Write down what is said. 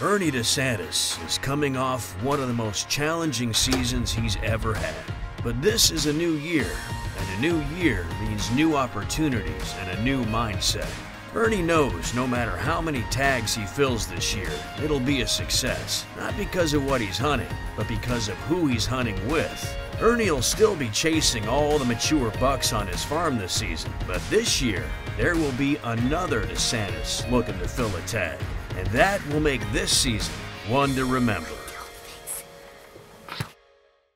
Ernie DeSantis is coming off one of the most challenging seasons he's ever had. But this is a new year, and a new year means new opportunities and a new mindset. Ernie knows no matter how many tags he fills this year, it'll be a success. Not because of what he's hunting, but because of who he's hunting with. Ernie will still be chasing all the mature bucks on his farm this season, but this year, there will be another DeSantis looking to fill a tag. And that will make this season one to remember.